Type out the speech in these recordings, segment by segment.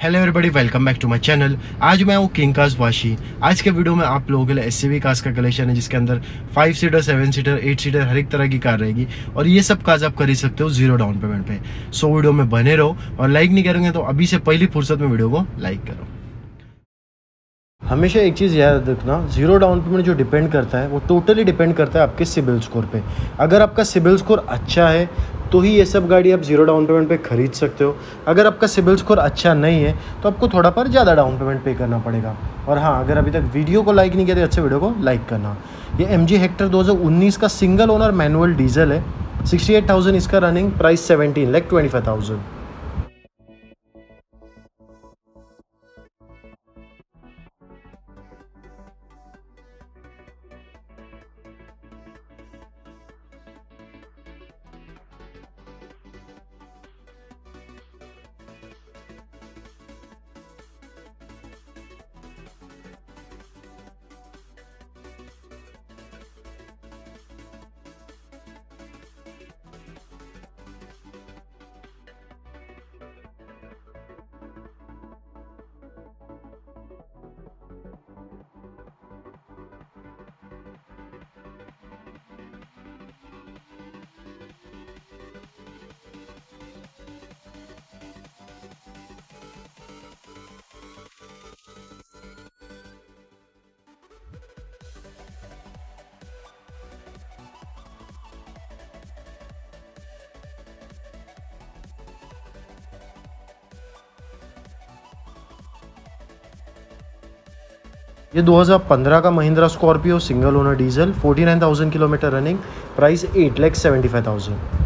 Hello everybody welcome back to my channel आज मैं हूँ किंग काज वाशी आज के वीडियो में आप लोगों के लिए एस कार्स का कलेक्शन है, जिसके अंदर five seater seven seater eight seater हर एक तरह की कार रहेगी। और ये सब कार्स आप खरीद सकते हो ज़ीरो डाउन पेमेंट पे। सो वीडियो में बने रहो और लाइक नहीं करेंगे तो अभी से पहली फुर्सत में वीडियो को लाइक करो। हमेशा एक चीज़ याद रखना ज़ीरो डाउन पेमेंट जो डिपेंड करता है, वो टोटली डिपेंड करता है आपके सिबिल स्कोर पे। अगर आपका सिबिल स्कोर अच्छा है तो ही ये सब गाड़ी आप ज़ीरो डाउन पेमेंट पे खरीद सकते हो। अगर आपका सिबिल स्कोर अच्छा नहीं है तो आपको थोड़ा पर ज़्यादा डाउन पेमेंट पे करना पड़ेगा। और हाँ अगर अभी तक वीडियो को लाइक नहीं किया तो अच्छे वीडियो को लाइक करना। ये एम जी हेक्टर 2019 का सिंगल ओनर मैनुअल डीजल है। 68,000 इसका running price seventeen lakh twenty ये 2015 का Mahindra Scorpio single owner diesel 49,000 kilometre running price eight lakh seventy five thousand.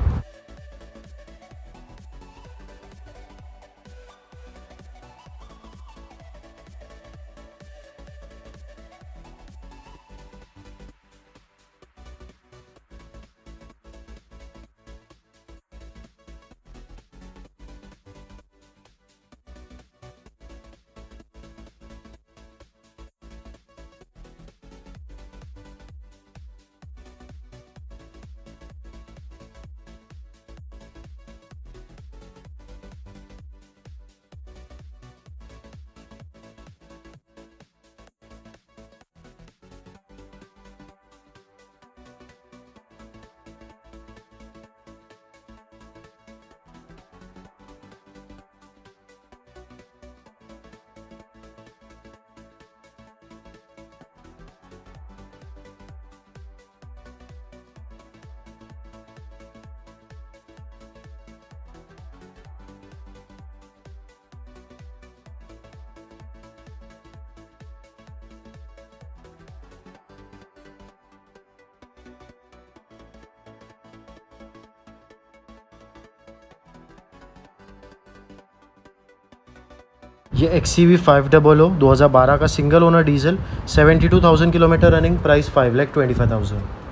ये X C V five double O दो हज़ार बारह का single owner diesel seventy two thousand kilometre running price five lakh twenty five thousand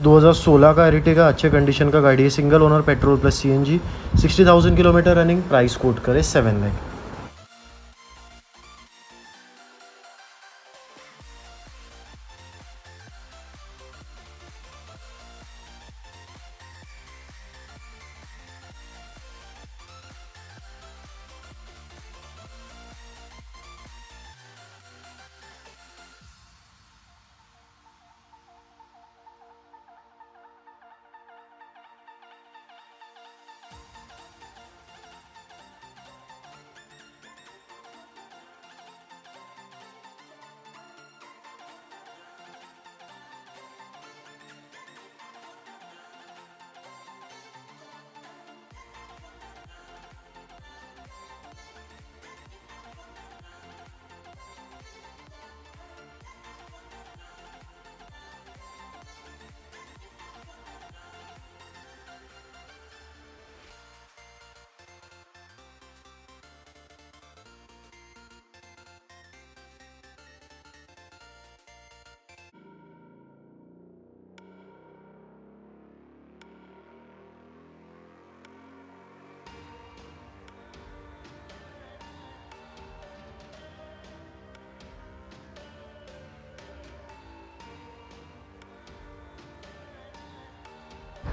दो हज़ार सोलह का एरिटेगा अच्छे कंडीशन का गाड़ी है single owner petrol plus CNG sixty thousand kilometre running price quote करे सेवन लैख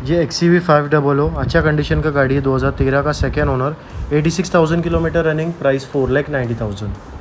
ये X C V five double O अच्छा कंडीशन का गाड़ी है 2013 का second owner 86,000 kilometre running price four lakh ninety thousand